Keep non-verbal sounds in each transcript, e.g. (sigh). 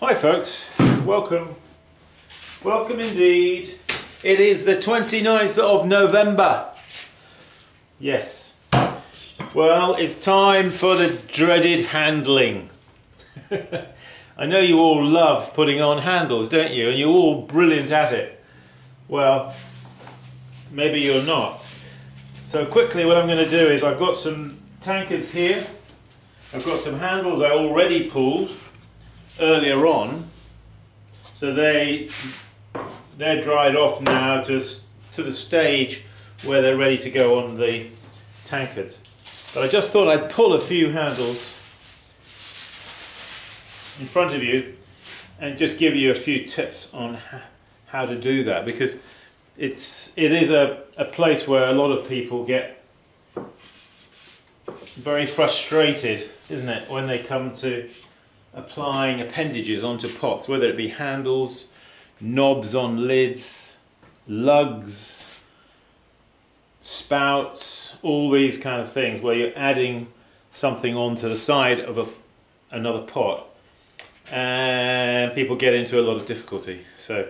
Hi folks, welcome. Welcome indeed. It is the 29th of November. Yes. Well, it's time for the dreaded handling. (laughs) I know you all love putting on handles, don't you? And you're all brilliant at it. Well, maybe you're not. So quickly what I'm going to do is I've got some tankards here. I've got some handles I already pulled earlier on. So they, they're dried off now to, to the stage where they're ready to go on the tankards. But I just thought I'd pull a few handles in front of you and just give you a few tips on how to do that because it's it is a, a place where a lot of people get very frustrated isn't it when they come to applying appendages onto pots whether it be handles knobs on lids lugs spouts all these kind of things where you're adding something onto the side of a, another pot and people get into a lot of difficulty. So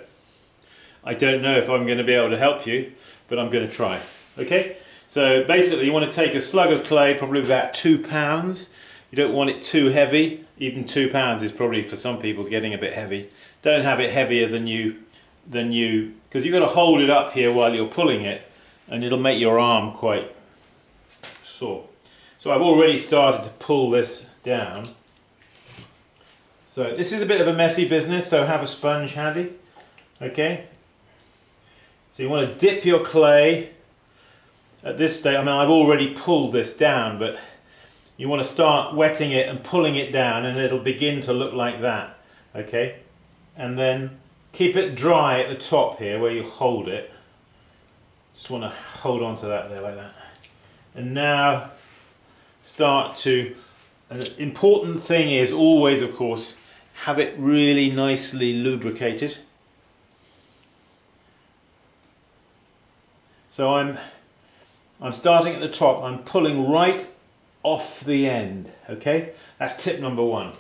I don't know if I'm going to be able to help you, but I'm going to try. Okay, so basically you want to take a slug of clay, probably about two pounds. You don't want it too heavy. Even two pounds is probably for some people getting a bit heavy. Don't have it heavier than you, than you, because you've got to hold it up here while you're pulling it, and it'll make your arm quite sore. So I've already started to pull this down. So this is a bit of a messy business, so have a sponge handy. Okay. So you want to dip your clay at this stage. I mean, I've already pulled this down, but you want to start wetting it and pulling it down and it'll begin to look like that. Okay. And then keep it dry at the top here where you hold it. Just want to hold on to that there like that. And now start to, an important thing is always, of course, have it really nicely lubricated. So I'm, I'm starting at the top, I'm pulling right off the end, okay? That's tip number one.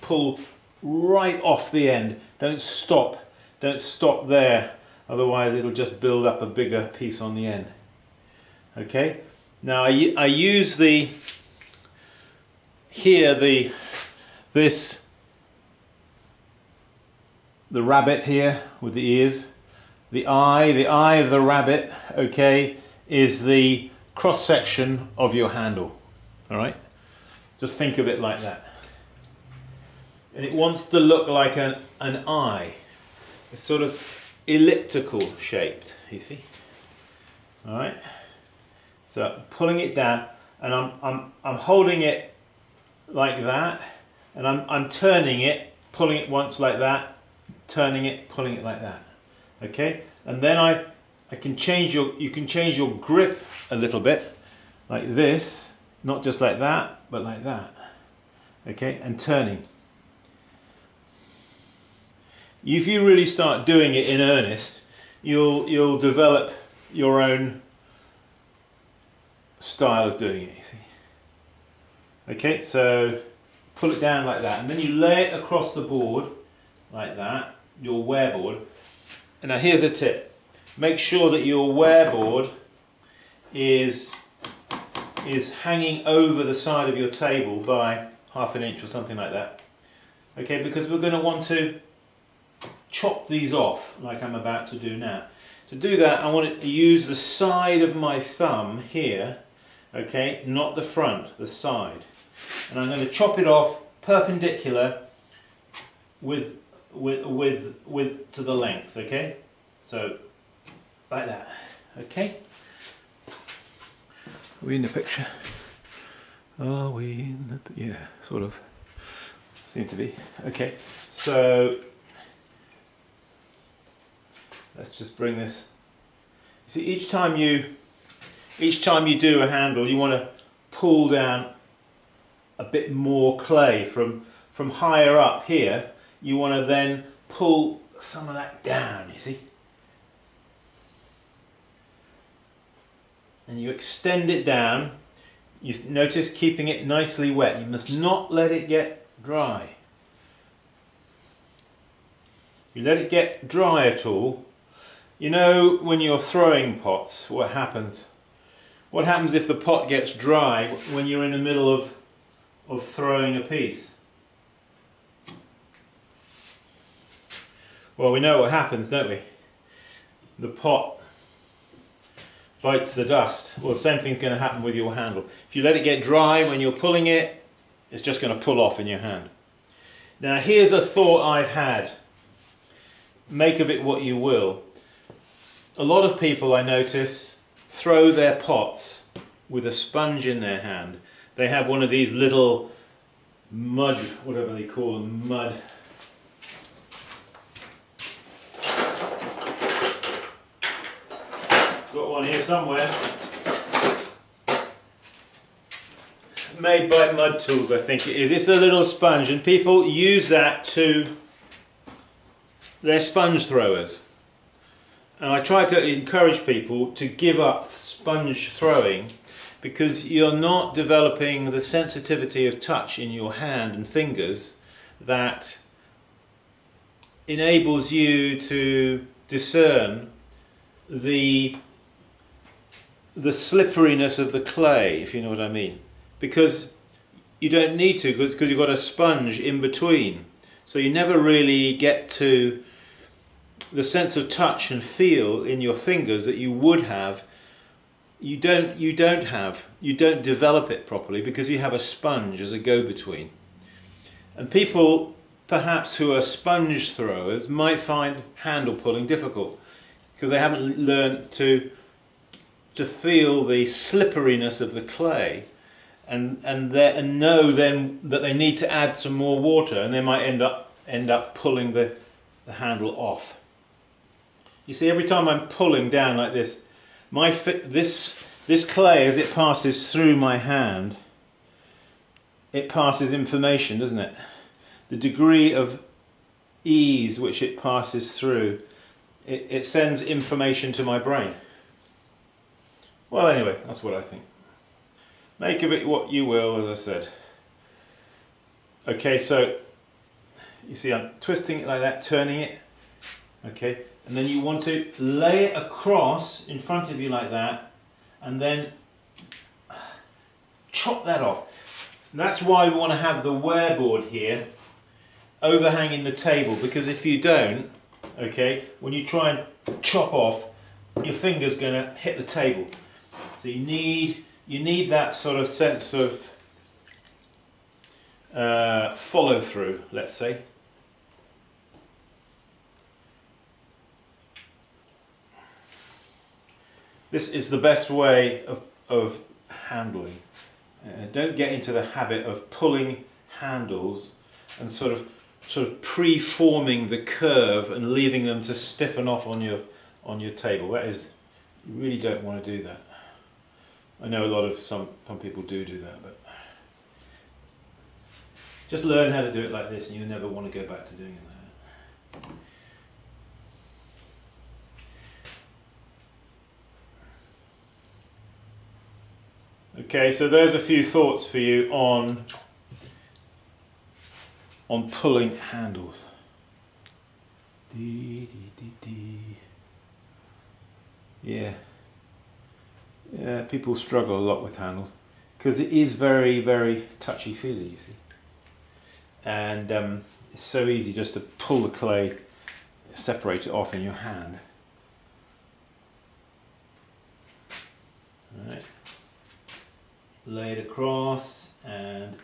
Pull right off the end, don't stop, don't stop there, otherwise it'll just build up a bigger piece on the end. Okay, now I, I use the, here the, this the rabbit here with the ears. The eye, the eye of the rabbit, okay, is the cross section of your handle. All right, just think of it like that. And it wants to look like an, an eye. It's sort of elliptical shaped, you see. All right. So pulling it down and I'm, I'm, I'm holding it like that and I'm, I'm turning it, pulling it once like that turning it, pulling it like that. Okay, and then I, I can change your, you can change your grip a little bit, like this, not just like that, but like that. Okay, and turning. If you really start doing it in earnest, you'll you'll develop your own style of doing it. Okay, so pull it down like that, and then you lay it across the board like that your ware board. And now here's a tip. Make sure that your ware board is, is hanging over the side of your table by half an inch or something like that. Okay, because we're going to want to chop these off like I'm about to do now. To do that I want to use the side of my thumb here, okay, not the front, the side. And I'm going to chop it off perpendicular with with, with, with to the length, okay? So, like that, okay? Are we in the picture? Are we in the, yeah, sort of, seem to be. Okay, so, let's just bring this, you see each time you, each time you do a handle, you want to pull down a bit more clay from, from higher up here you want to then pull some of that down, you see. and you extend it down. You notice keeping it nicely wet. You must not let it get dry. You let it get dry at all. You know when you're throwing pots, what happens? What happens if the pot gets dry when you're in the middle of, of throwing a piece? Well, we know what happens, don't we? The pot bites the dust. Well, the same thing's going to happen with your handle. If you let it get dry when you're pulling it, it's just going to pull off in your hand. Now, here's a thought I've had. Make of it what you will. A lot of people, I notice, throw their pots with a sponge in their hand. They have one of these little mud, whatever they call them, mud Got one here somewhere. Made by Mud Tools, I think it is. It's a little sponge, and people use that to. They're sponge throwers. And I try to encourage people to give up sponge throwing because you're not developing the sensitivity of touch in your hand and fingers that enables you to discern the the slipperiness of the clay, if you know what I mean. Because you don't need to, because you've got a sponge in between. So you never really get to the sense of touch and feel in your fingers that you would have. You don't, you don't have, you don't develop it properly because you have a sponge as a go-between. And people, perhaps who are sponge throwers, might find handle pulling difficult because they haven't learned to to feel the slipperiness of the clay and and, and know then that they need to add some more water and they might end up end up pulling the, the handle off. You see every time I'm pulling down like this my this this clay as it passes through my hand it passes information doesn't it? The degree of ease which it passes through it, it sends information to my brain. Well, anyway, that's what I think. Make of it what you will, as I said. Okay, so you see I'm twisting it like that, turning it. Okay, and then you want to lay it across in front of you like that, and then chop that off. And that's why we want to have the ware board here overhanging the table, because if you don't, okay, when you try and chop off, your finger's going to hit the table. So you need you need that sort of sense of uh, follow through, let's say. This is the best way of, of handling. Uh, don't get into the habit of pulling handles and sort of sort of pre-forming the curve and leaving them to stiffen off on your on your table. That is, you really don't want to do that. I know a lot of some, some people do do that, but just learn how to do it like this and you'll never want to go back to doing it like that. Okay, so there's a few thoughts for you on on pulling handles. Dee, dee, dee, yeah yeah, people struggle a lot with handles because it is very, very touchy-feely. And um, it's so easy just to pull the clay, separate it off in your hand. Lay it across and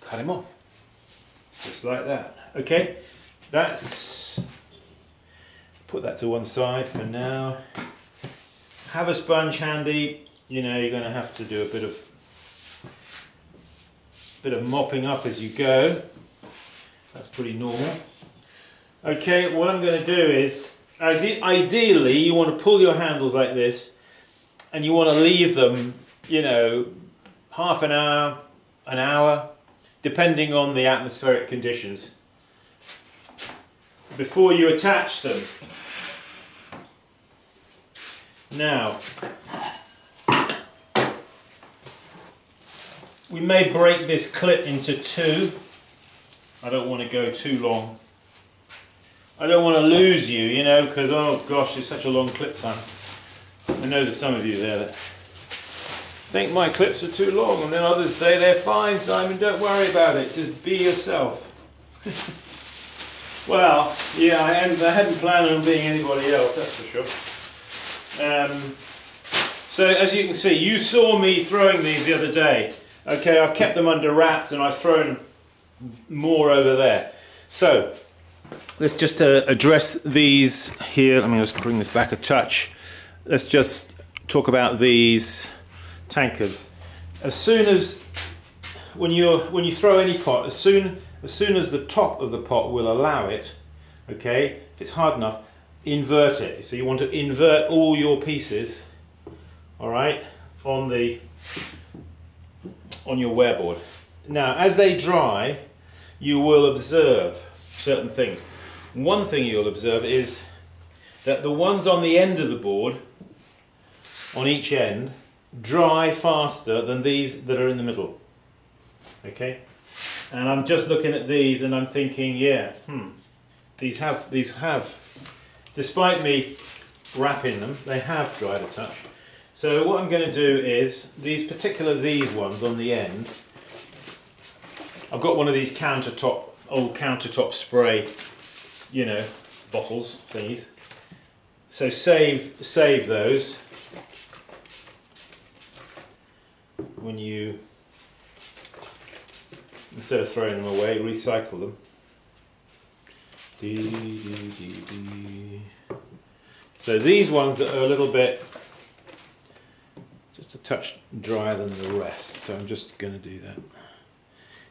cut him off. Just like that. Okay, that's, put that to one side for now have a sponge handy. You know, you're going to have to do a bit of bit of mopping up as you go. That's pretty normal. Okay, what I'm going to do is, ideally, you want to pull your handles like this, and you want to leave them, you know, half an hour, an hour, depending on the atmospheric conditions, before you attach them. Now, we may break this clip into two. I don't want to go too long. I don't want to lose you, you know, because, oh gosh, it's such a long clip, Sam. I know there's some of you there that think my clips are too long, and then others say they're fine, Simon, don't worry about it, just be yourself. (laughs) well, yeah, I hadn't, I hadn't planned on being anybody else, that's for sure. Um, so as you can see, you saw me throwing these the other day. Okay, I've kept them under wraps and I've thrown more over there. So, let's just uh, address these here. Let me just bring this back a touch. Let's just talk about these tankers. As soon as, when you when you throw any pot, as soon as soon as the top of the pot will allow it, okay, if it's hard enough, invert it. So you want to invert all your pieces, all right, on the on your wareboard. Now, as they dry, you will observe certain things. One thing you'll observe is that the ones on the end of the board, on each end, dry faster than these that are in the middle. Okay? And I'm just looking at these and I'm thinking, yeah, hmm, these have, these have, despite me wrapping them, they have dried a touch. So what I'm going to do is, these particular these ones on the end, I've got one of these countertop, old countertop spray, you know, bottles, thingies. So save, save those when you, instead of throwing them away, recycle them. So these ones that are a little bit just a touch drier than the rest so I'm just going to do that.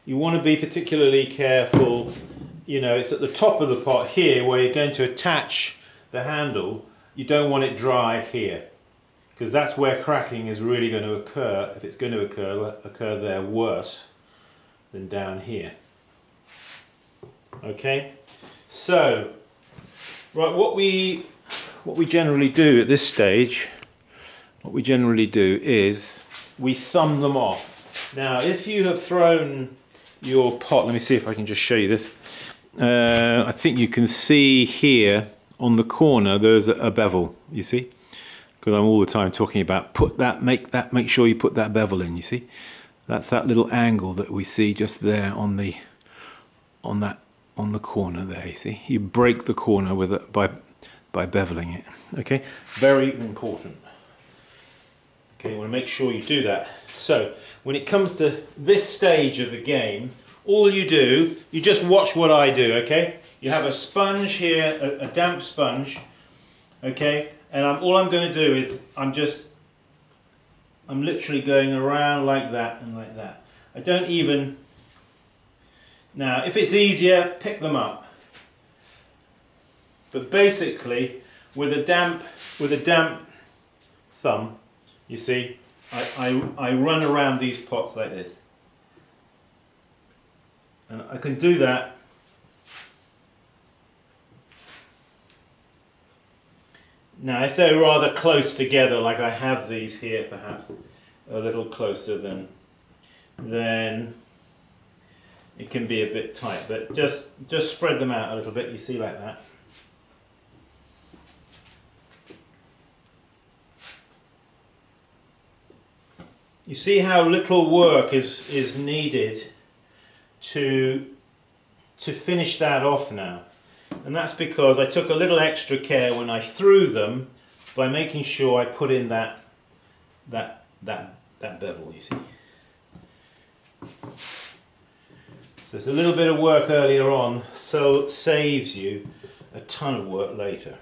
You want to be particularly careful you know it's at the top of the pot here where you're going to attach the handle. You don't want it dry here because that's where cracking is really going to occur. If it's going to occur occur there worse than down here. Okay so right what we what we generally do at this stage what we generally do is we thumb them off. Now, if you have thrown your pot, let me see if I can just show you this. Uh, I think you can see here on the corner there's a, a bevel, you see? Because I'm all the time talking about put that, make that, make sure you put that bevel in, you see? That's that little angle that we see just there on the, on that, on the corner there, you see? You break the corner with it by, by beveling it, okay? Very important. Okay, you want to make sure you do that. So, when it comes to this stage of the game, all you do, you just watch what I do, okay? You have a sponge here, a, a damp sponge, okay? And I'm, all I'm going to do is, I'm just, I'm literally going around like that and like that. I don't even, now if it's easier, pick them up. But basically, with a damp, with a damp thumb, you see, I, I, I run around these pots like this. And I can do that Now if they're rather close together, like I have these here perhaps, a little closer than, then it can be a bit tight, but just, just spread them out a little bit, you see like that. You see how little work is, is needed to, to finish that off now. And that's because I took a little extra care when I threw them by making sure I put in that, that, that, that bevel, you see. It's a little bit of work earlier on, so saves you a ton of work later.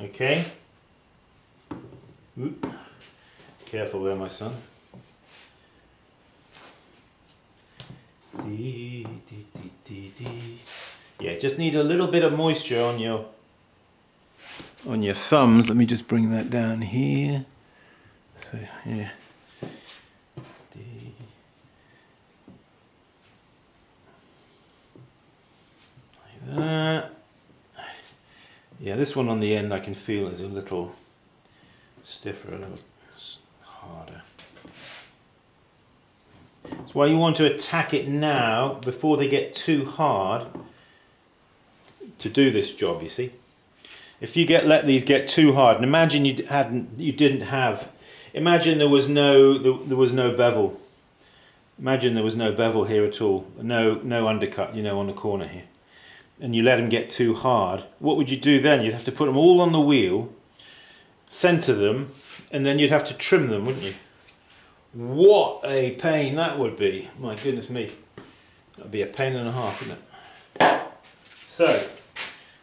Okay. Oop. Careful there, my son. Dee, dee, dee, yeah, just need a little bit of moisture on your on your thumbs. Let me just bring that down here. So yeah. That. Yeah, this one on the end I can feel is a little stiffer, a little harder. That's why you want to attack it now before they get too hard to do this job, you see. If you get let these get too hard, and imagine you hadn't, you didn't have, imagine there was no, there, there was no bevel. Imagine there was no bevel here at all, no, no undercut, you know, on the corner here. And you let them get too hard. What would you do then? You'd have to put them all on the wheel, center them, and then you'd have to trim them, wouldn't you? What a pain that would be. My goodness me. That would be a pain and a half, wouldn't it? So,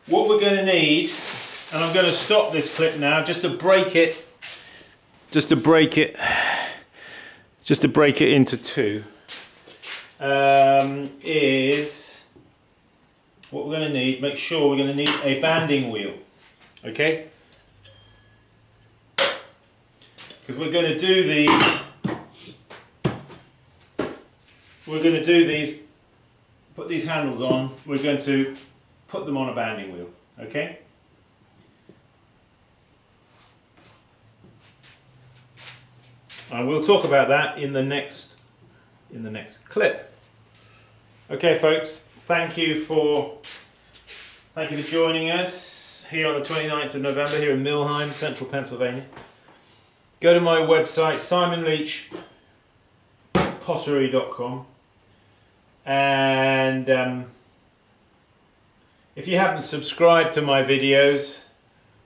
what we're going to need, and I'm going to stop this clip now just to break it, just to break it, just to break it into two, um, is what we're going to need, make sure we're going to need a banding wheel, okay? Because we're going to do these we're going to do these, put these handles on, we're going to put them on a banding wheel, okay? And we'll talk about that in the next in the next clip. Okay folks, thank you for thank you for joining us here on the 29th of November here in Millheim, central Pennsylvania. Go to my website simonleachpottery.com and um, if you haven't subscribed to my videos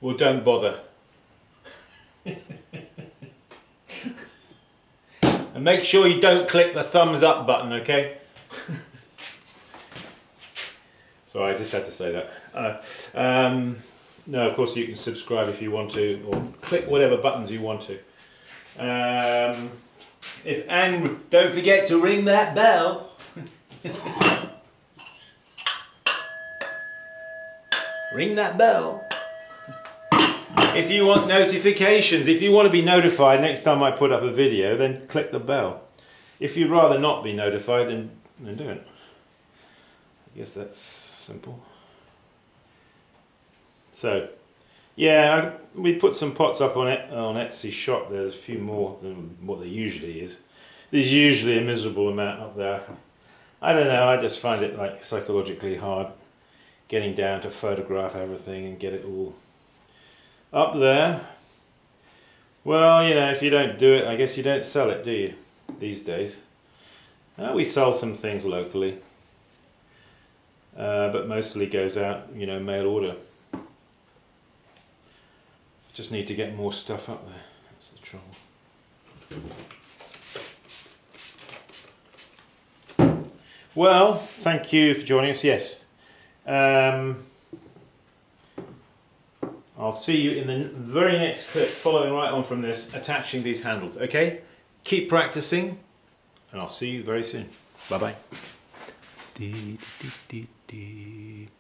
well don't bother (laughs) and make sure you don't click the thumbs up button okay sorry I just had to say that uh, um, no of course you can subscribe if you want to or click whatever buttons you want to um, if and don't forget to ring that bell (laughs) Ring that bell. If you want notifications, if you want to be notified next time I put up a video, then click the bell. If you'd rather not be notified, then, then don't. I guess that's simple. So, yeah, we put some pots up on it on Etsy shop. There's a few more than what there usually is. There's usually a miserable amount up there. I don't know, I just find it like psychologically hard getting down to photograph everything and get it all up there. Well, you know, if you don't do it, I guess you don't sell it, do you, these days? Uh, we sell some things locally, uh, but mostly goes out, you know, mail order. Just need to get more stuff up there, that's the trouble. Well, thank you for joining us. Yes. Um, I'll see you in the very next clip following right on from this, attaching these handles. Okay? Keep practicing, and I'll see you very soon. Bye-bye. Deep